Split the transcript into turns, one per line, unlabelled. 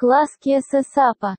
Класс Кеса Сапа